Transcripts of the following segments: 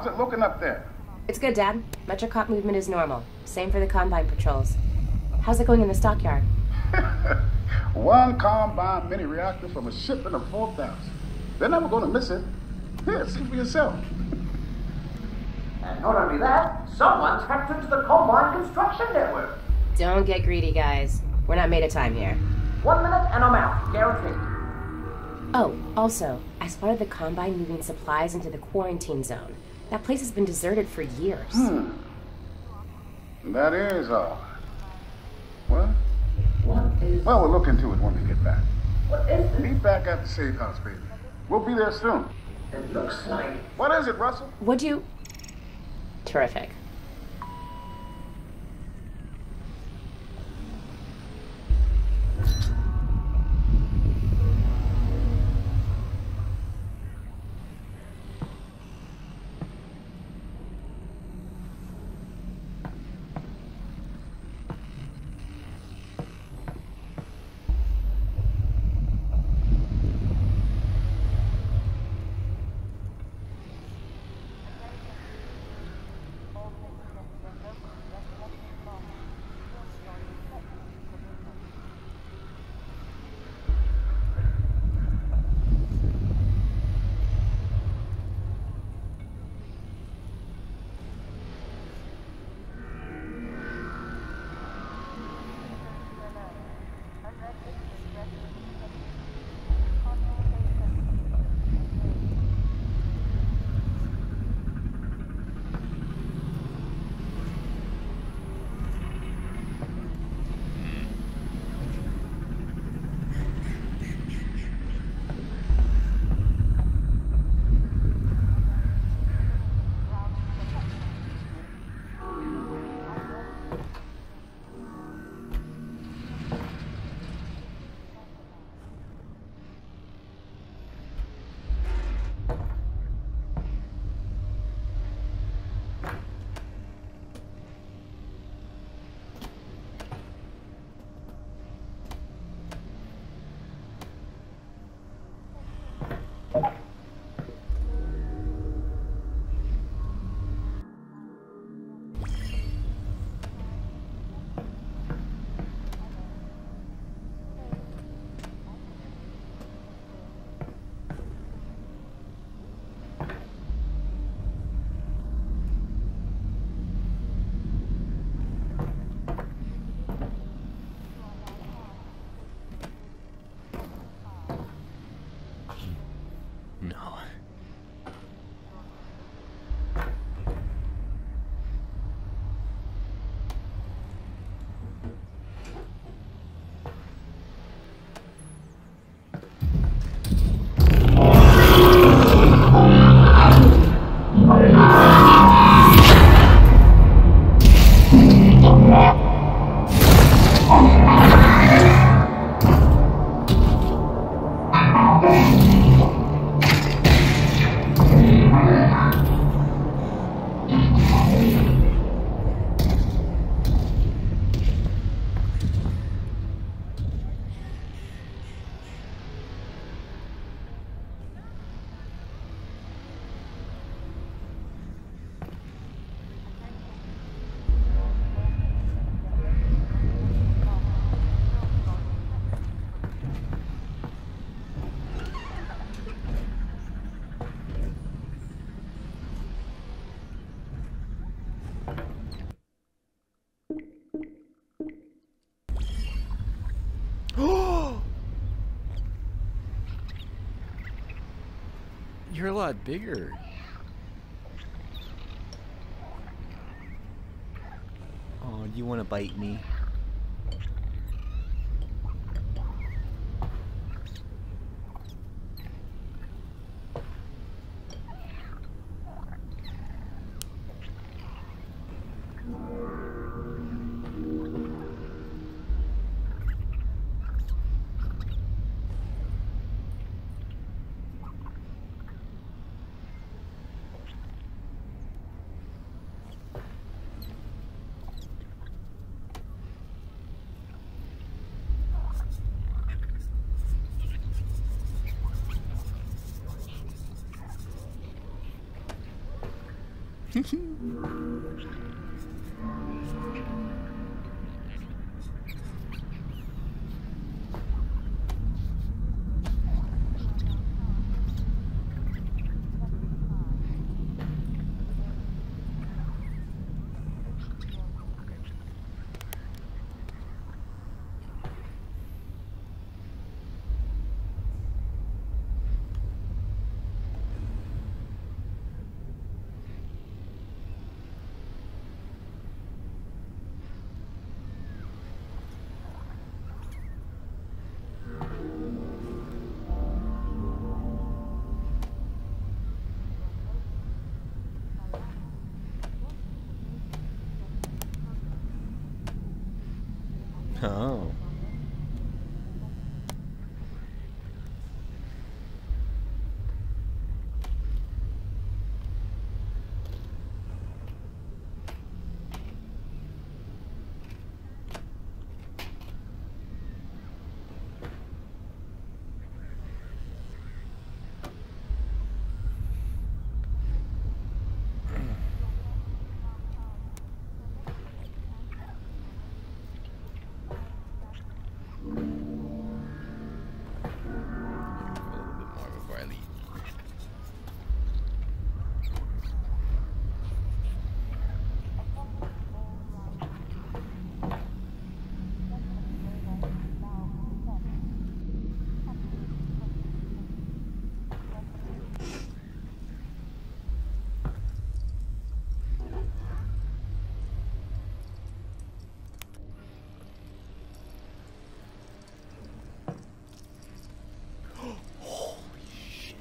How's it looking up there? It's good, Dad. Metrocop movement is normal. Same for the Combine patrols. How's it going in the stockyard? One Combine mini reactor from a shipment of 4,000. They're never going to miss it. Here, see for yourself. And not only that, someone's hacked into the Combine construction network. Don't get greedy, guys. We're not made of time here. One minute and I'm out, guaranteed. Oh, also, I spotted the Combine moving supplies into the quarantine zone. That place has been deserted for years. Hmm. That is odd. What? What is... Well, we'll look into it when we get back. What is this? Meet back at the safe house, baby. We'll be there soon. It looks like... What is it, Russell? Would you? Terrific. Lot bigger. Oh, you want to bite me? Oh. A little bit more before I leave. Holy shit.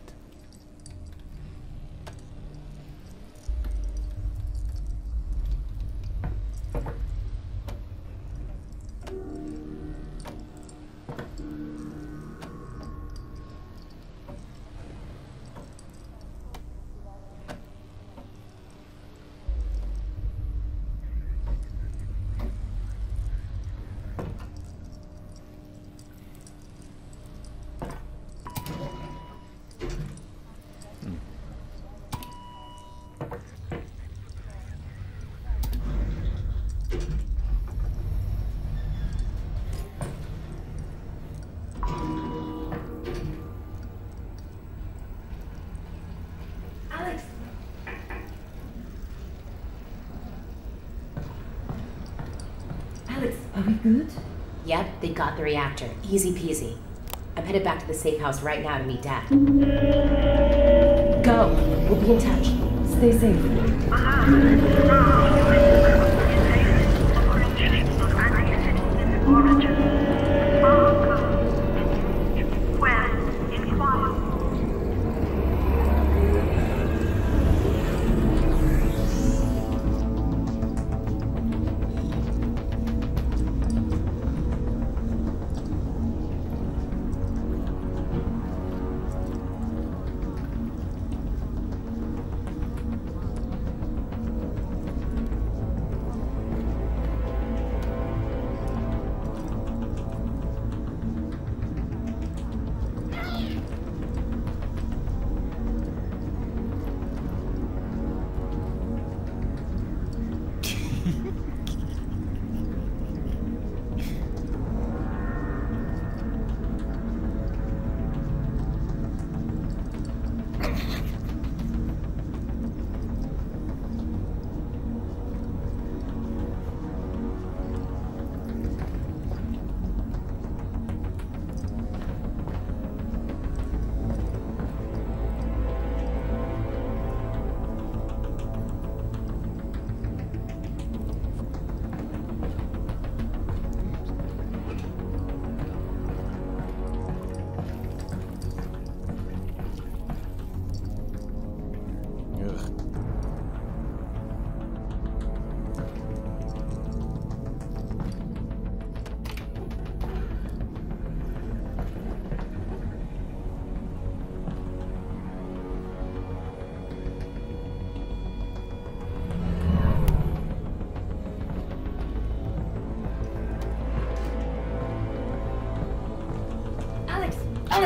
Alyx! Alyx! Are we good? Yep, they got the reactor. Easy peasy. I'm headed back to the safe house right now to meet Dad. Go! We'll be in touch. Stay safe. Uh-huh.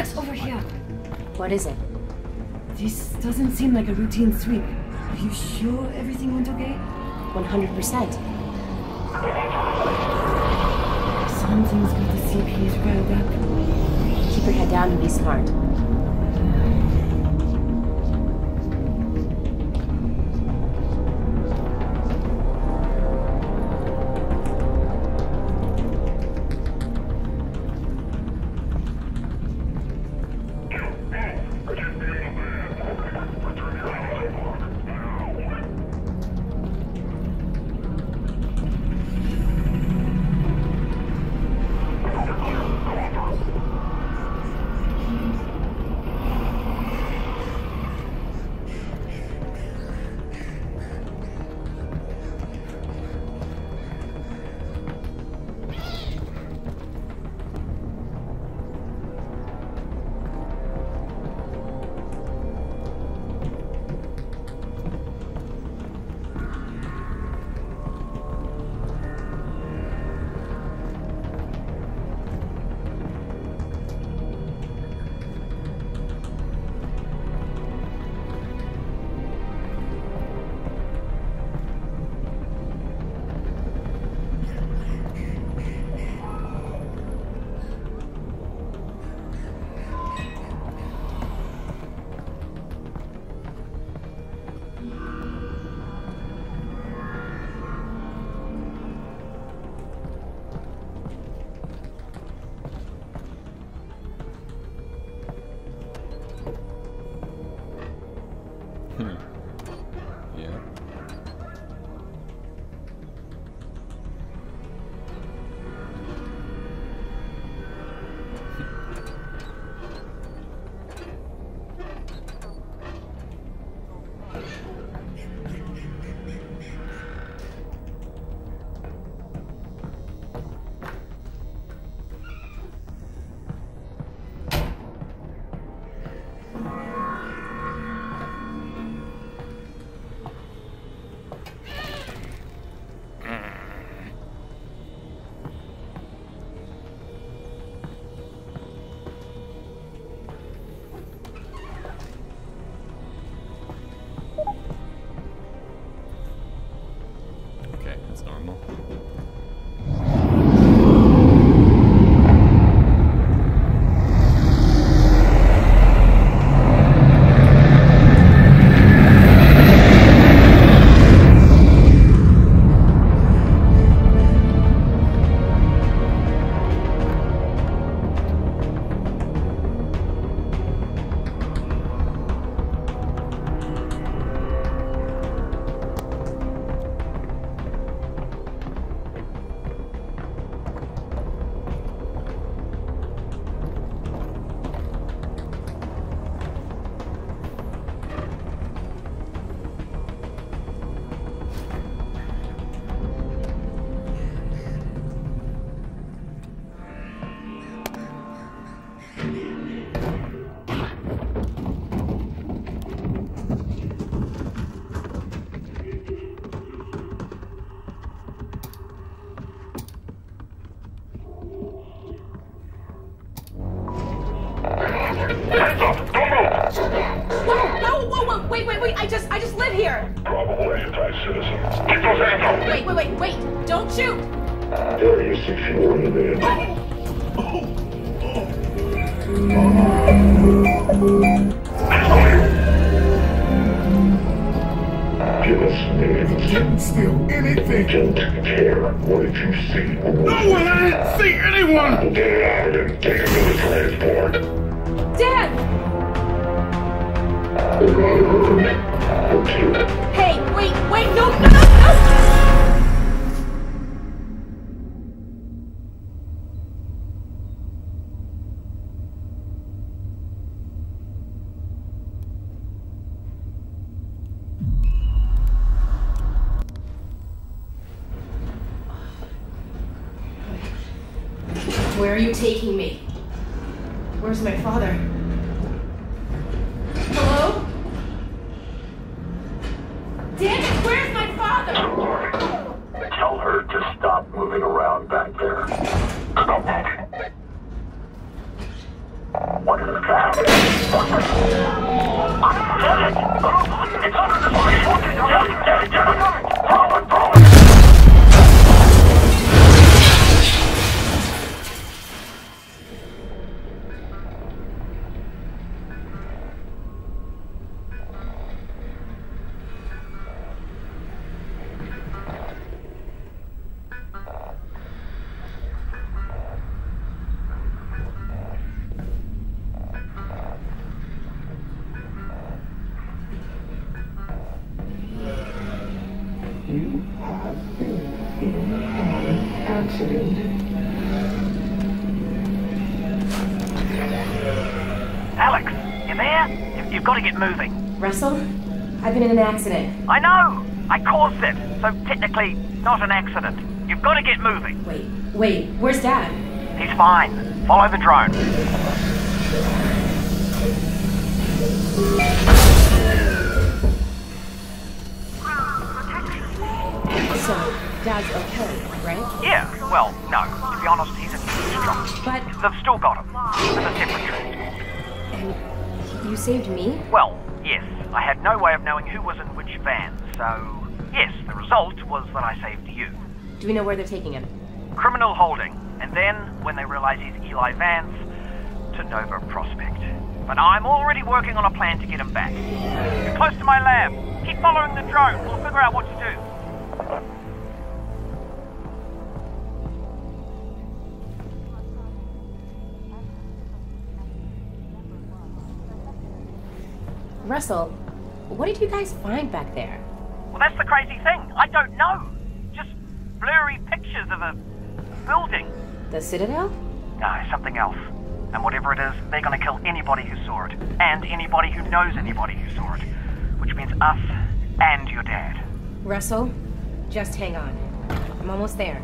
Alyx, over here! What is it? This doesn't seem like a routine sweep. Are you sure everything went okay? 100%. Something's got the CPs riled up. Keep your head down and be smart. Where are you taking me? Where's my father? Hello? Damn it, where's my father? Lord, tell her to stop moving around back there. Stop that. What is that? I'm dead! It's under the I know! I caused it, so technically not an accident. You've got to get moving. Wait, wait, where's Dad? He's fine. Follow the drone. So, Dad's okay, right? Yeah, well, no. To be honest, he's a huge drunk. But, They've still got him. A separate transport. and you saved me? Well, yes. I had no way of knowing who was in van, so yes, the result was that I saved you. Do we know where they're taking him? Criminal holding, and then, when they realize he's Eli Vance, to Nova Prospekt. But I'm already working on a plan to get him back. You're close to my lab. Keep following the drone. We'll figure out what to do. Russell, what did you guys find back there? Well, that's the crazy thing. I don't know. Just blurry pictures of a building. The Citadel? Ah, no, something else. And whatever it is, they're gonna kill anybody who saw it. And anybody who knows anybody who saw it. Which means us and your dad. Russell, just hang on. I'm almost there.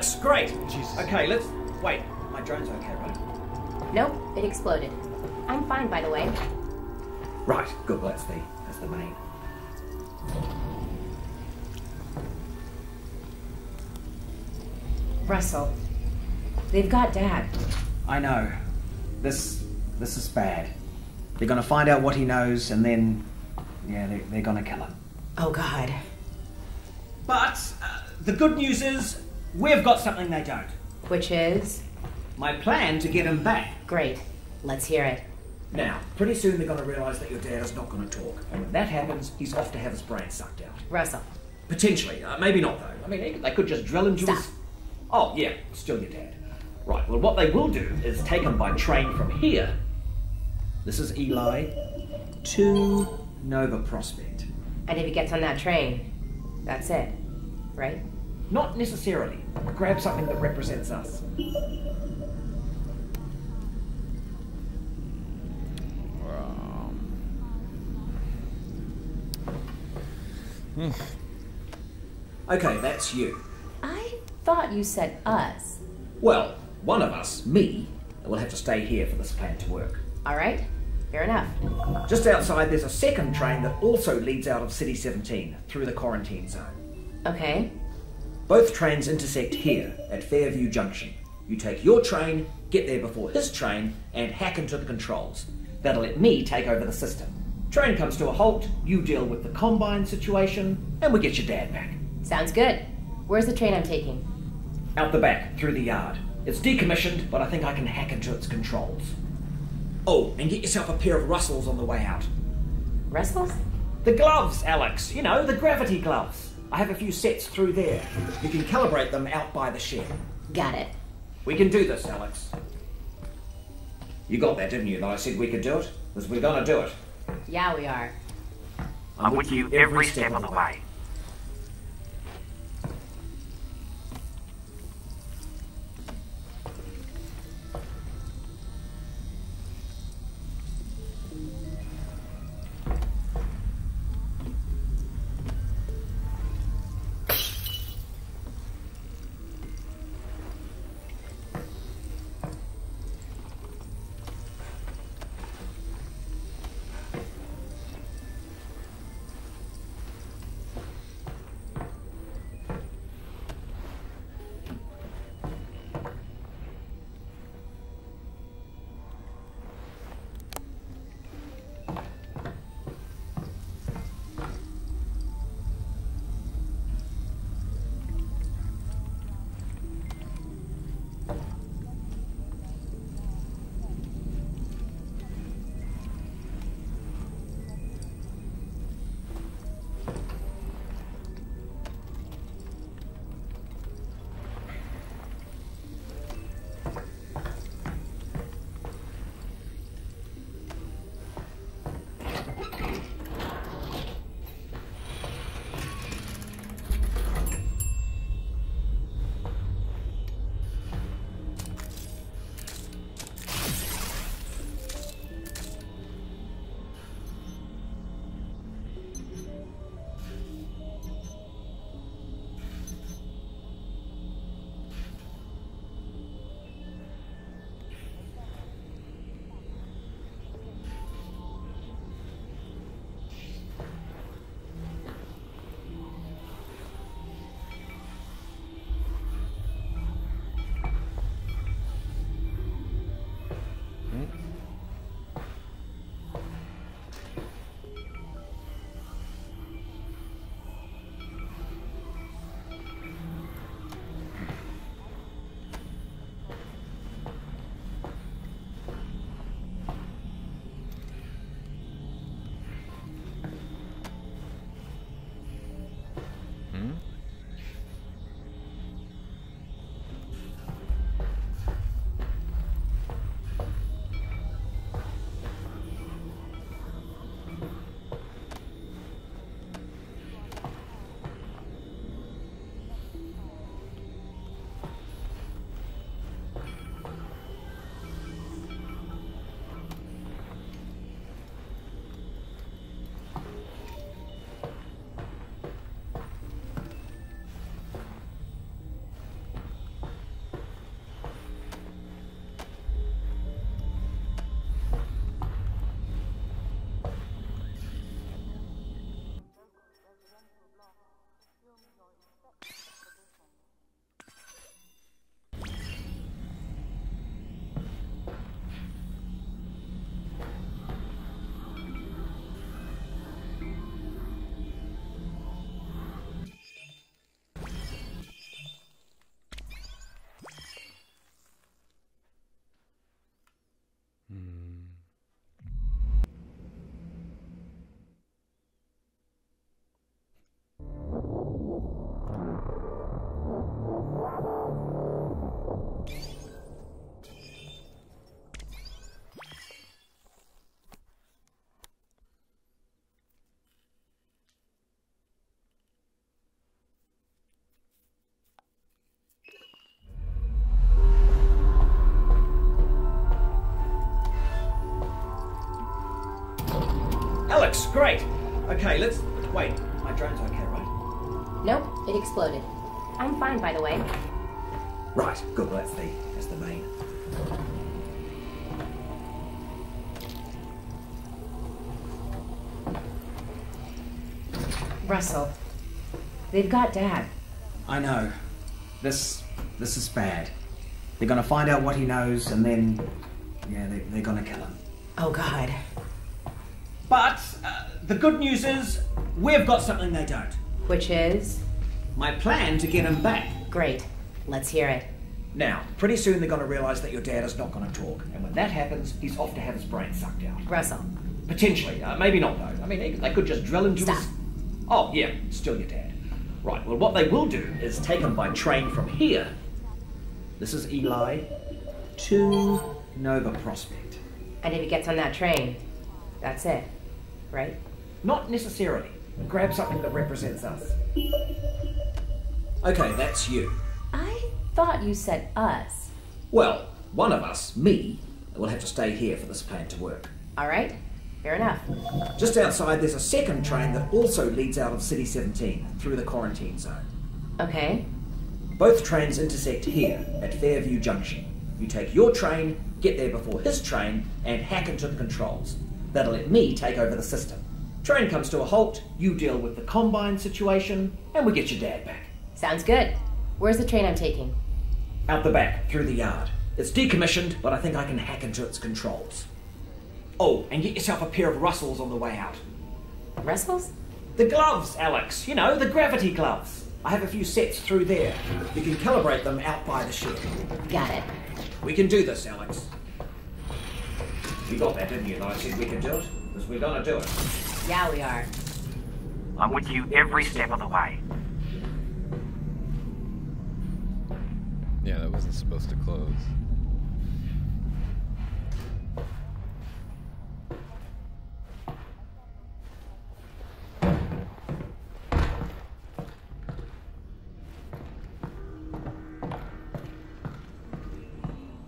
Alyx, great. Okay, let's wait. My drone's okay, right? Nope, it exploded. I'm fine, by the way. Right. Good. Well, that's the that's the main. Russell, they've got Dad. I know. This this is bad. They're gonna find out what he knows, and then yeah, they're, they're gonna kill him. Oh, God. But uh, the good news is we've got something they don't. Which is? My plan to get them back. Great. Let's hear it. Now, pretty soon they're gonna realise that your dad is not gonna talk, and when that happens, he's off to have his brain sucked out. Russell. Potentially. Uh, maybe not, though. I mean, they, they could just drill into Stop. his. Oh, yeah, still your dad. Right, well, what they will do is take him by train from here. This is Eli to Nova Prospekt. And if he gets on that train, that's it. Right? Not necessarily. Grab something that represents us. Um. Okay, that's you. I thought you said us. Well, one of us, me, will have to stay here for this plan to work. All right? Fair enough. Just outside, there's a second train that also leads out of City 17 through the quarantine zone. Okay. Both trains intersect here at Fairview Junction. You take your train, get there before his train, and hack into the controls. That'll let me take over the system. Train comes to a halt, you deal with the combine situation, and we get your dad back. Sounds good. Where's the train I'm taking? Out the back, through the yard. It's decommissioned, but I think I can hack into its controls. Oh, and get yourself a pair of Russells on the way out. Russells? The gloves, Alyx. You know, the gravity gloves. I have a few sets through there. You can calibrate them out by the shed. Got it. We can do this, Alyx. You got that, didn't you? That I said we could do it? Because we're gonna do it. Yeah, we are. I'm with you every step of the way. Alyx, great. Okay, let's. Wait, my drone's okay, right? Nope, it exploded. I'm fine, by the way. Right, good. Well, that's the that's the main. Russell, they've got Dad. I know. This this is bad. They're gonna find out what he knows, and then yeah, they, they're gonna kill him. Oh, God. But uh, the good news is we've got something they don't. Which is? My plan to get him back. Great. Let's hear it. Now, pretty soon they're going to realise that your dad is not going to talk, and when that happens, he's off to have his brain sucked out. Russell. Potentially, uh, maybe not though. I mean, they, they could just drill into Stop. his. Oh yeah, still your dad. Right. Well, what they will do is take him by train from here. This is Eli to Nova Prospekt. And if he gets on that train, that's it. Right? Not necessarily. Grab something that represents us. Okay, that's you. I thought you said us. Well, one of us, me, will have to stay here for this plan to work. All right? Fair enough. Just outside, there's a second train that also leads out of City 17 through the quarantine zone. Okay. Both trains intersect here at Fairview Junction. You take your train, get there before his train, and hack into the controls. That'll let me take over the system. Train comes to a halt, you deal with the combine situation, and we get your dad back. Sounds good. Where's the train I'm taking? Out the back, through the yard. It's decommissioned, but I think I can hack into its controls. Oh, and get yourself a pair of Russells on the way out. Russell's? The gloves, Alyx. You know, the gravity gloves. I have a few sets through there. You can calibrate them out by the shed. Got it. We can do this, Alyx. You got that, didn't you? That I said we could do it? Because we're gonna do it. Yeah, we are. I'm with you every step of the way. Yeah, that wasn't supposed to close.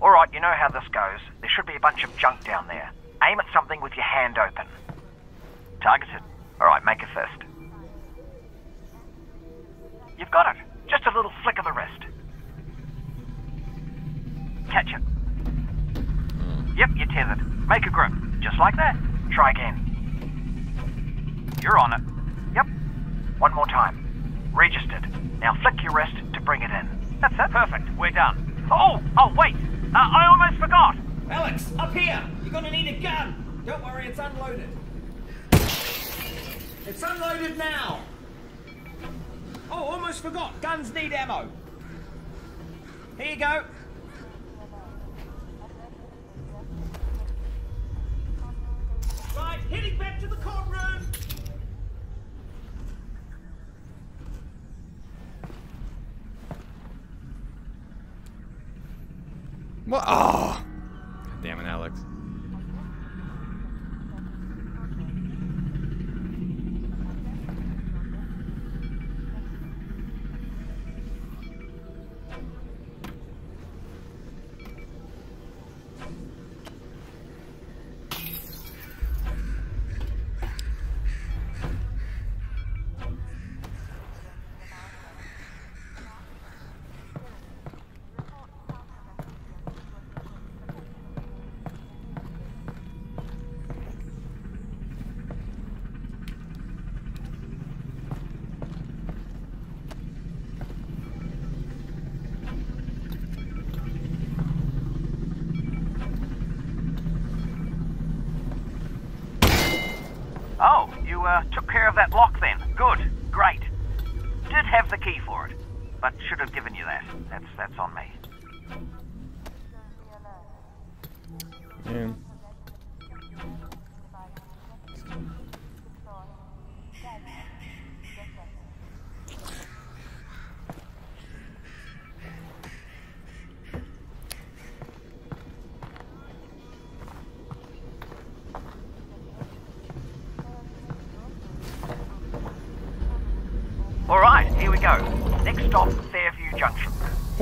Alright, you know how this goes. There should be a bunch of junk down there. Aim at something with your hand open. Targeted. Alright, make a fist. You've got it. Just a little flick of the wrist. Catch it. Yep, you're tethered. Make a grip. Just like that. Try again. You're on it. Yep. One more time. Registered. Now flick your wrist to bring it in. That's it. Perfect. We're done. Oh, oh, wait. Uh, I almost forgot. Alyx, up here! You're gonna need a gun! Don't worry, it's unloaded. It's unloaded now! Oh, almost forgot. Guns need ammo. Here you go. Right, heading back to the courtroom. What? Oh!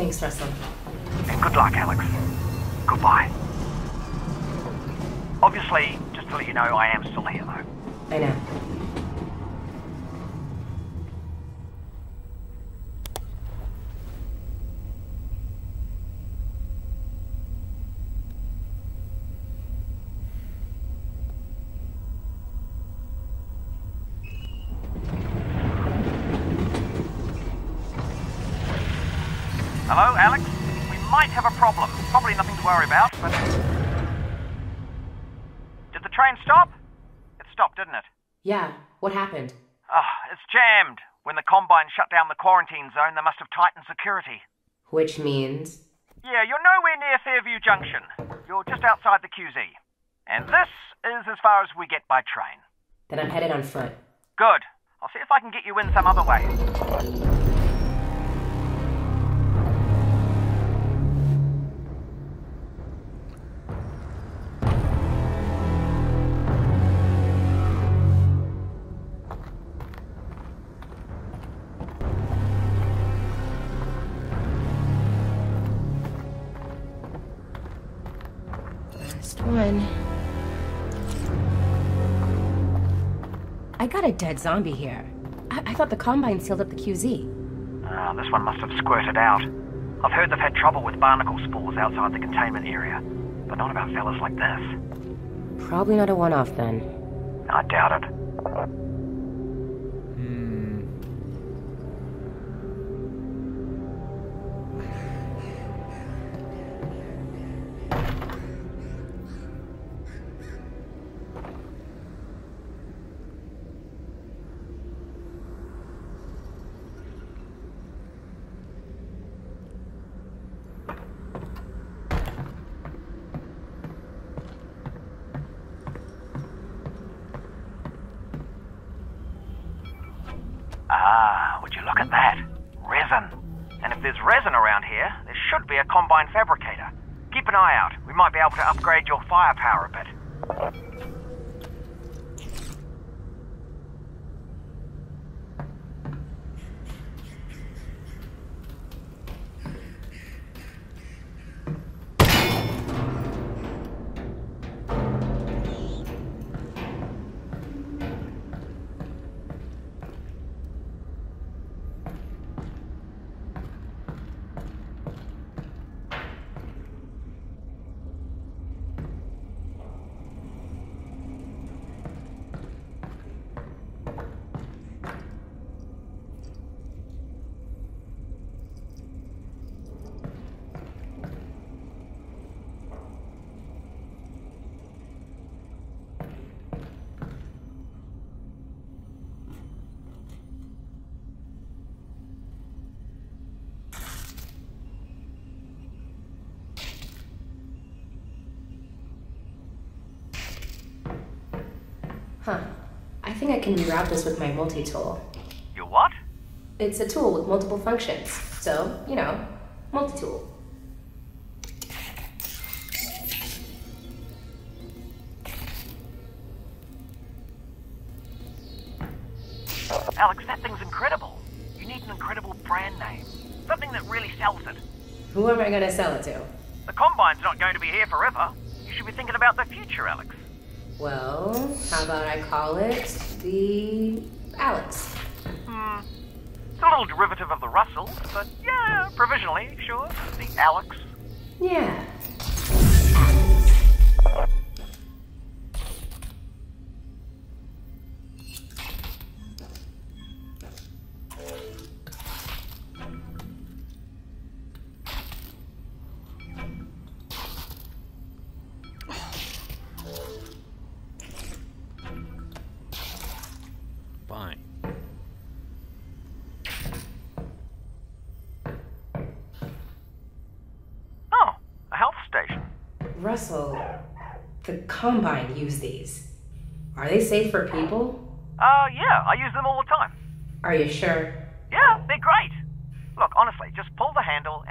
Thanks, Russell. And good luck, Alyx. Goodbye. Obviously, just to let you know, I am still here, though. I know. What happened? Ah, it's jammed. When the Combine shut down the quarantine zone, they must have tightened security. Which means. Yeah, you're nowhere near Fairview Junction. You're just outside the QZ. And this is as far as we get by train. Then I'm headed on foot. Good. I'll see if I can get you in some other way. Got a dead zombie here. I, I thought the Combine sealed up the QZ. Ah, this one must have squirted out. I've heard they've had trouble with barnacle spores outside the containment area, but not about fellas like this. Probably not a one off then. I doubt it. Look at that? Resin. And if there's resin around here, there should be a combine fabricator. Keep an eye out. We might be able to upgrade your firepower a bit. I can reroute this with my multi tool. You what? It's a tool with multiple functions. So, you know, multi tool. Alyx, that thing's incredible. You need an incredible brand name. Something that really sells it. Who am I gonna sell it to? The Combine's not going to be here forever. You should be thinking about the future, Alyx. Well, how about I call it the Alyx? Hmm. It's a little derivative of the Russell, but yeah, provisionally, sure. The Alyx. Yeah. Combine use these. Are they safe for people? Uh, yeah, I use them all the time. Are you sure? Yeah, they're great. Look, honestly, just pull the handle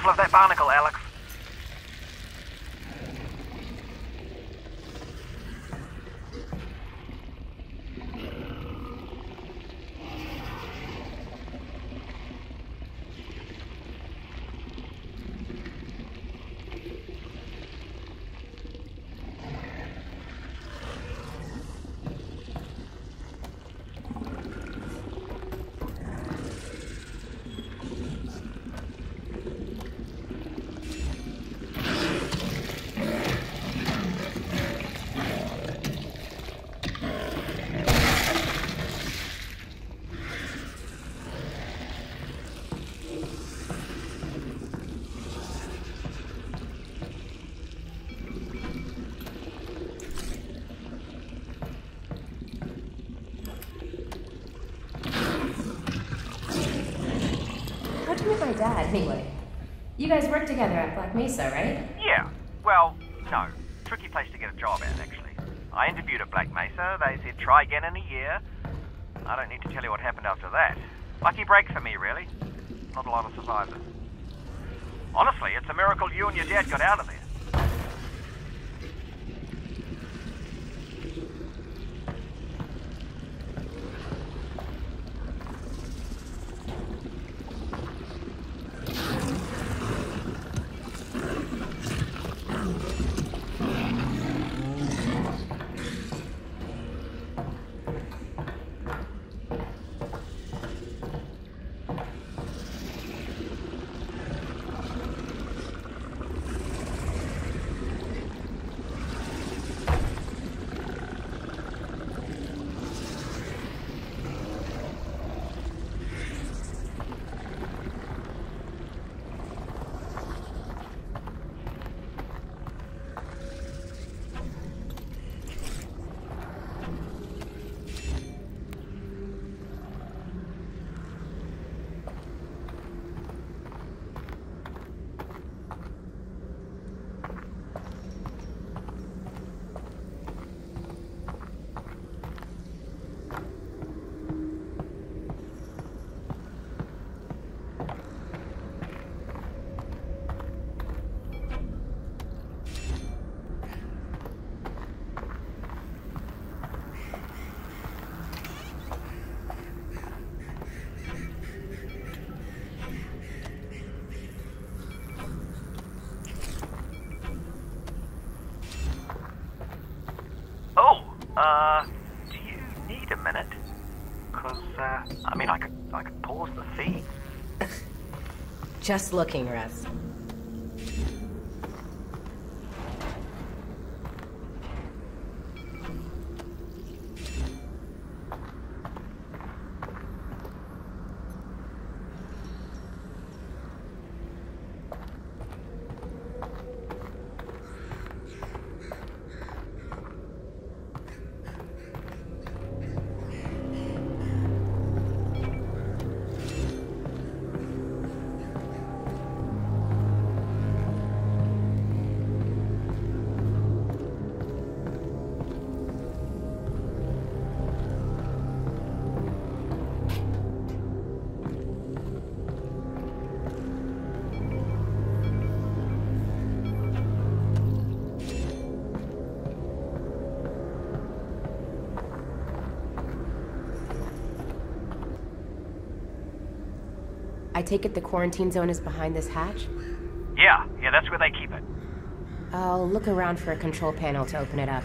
careful of that barnacle, Alyx. How'd you meet my dad, anyway? You guys work together at Black Mesa, right? Yeah. Well, no. Tricky place to get a job at, actually. I interviewed at Black Mesa. They said try again in a year. I don't need to tell you what happened after that. Lucky break for me, really. Not a lot of survivors. Honestly, it's a miracle you and your dad got out of there. Oh, uh, do you need a minute? Because, uh, I mean, I could, I could pause the feed. Just looking, Russ. I take it the quarantine zone is behind this hatch? Yeah, yeah, that's where they keep it. I'll look around for a control panel to open it up.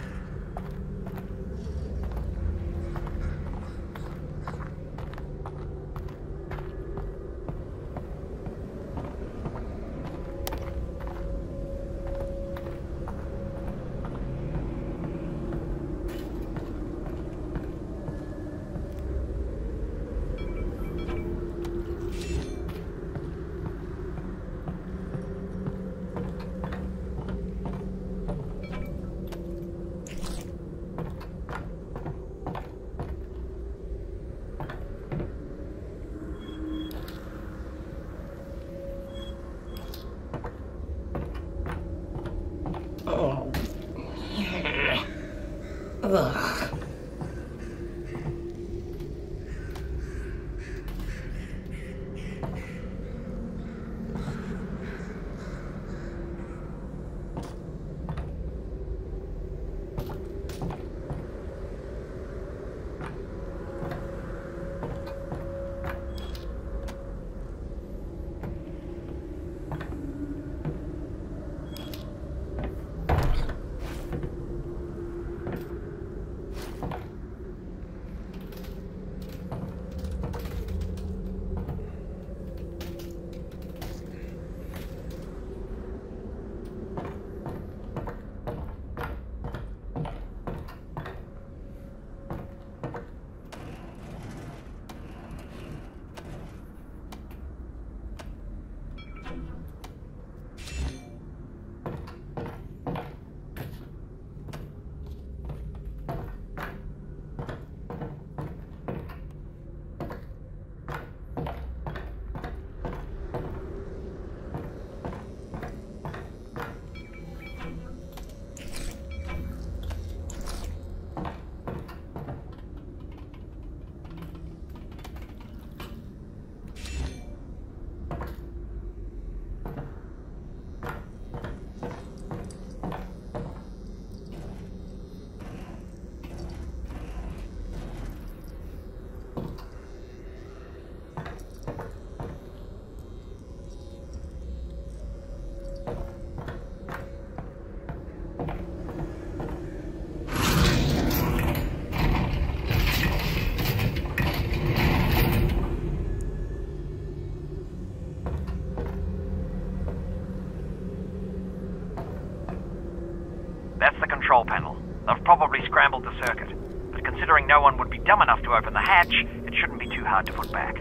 That's the control panel. They've probably scrambled the circuit. But considering no one would be dumb enough to open the hatch, it shouldn't be too hard to put back.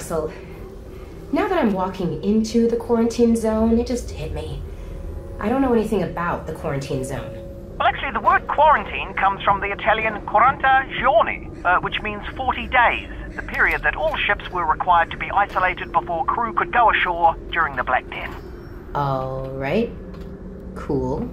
Russell, now that I'm walking into the quarantine zone, it just hit me. I don't know anything about the quarantine zone. Well, actually, the word quarantine comes from the Italian quaranta giorni, uh, which means 40 days, the period that all ships were required to be isolated before crew could go ashore during the Black Death. All right. Cool.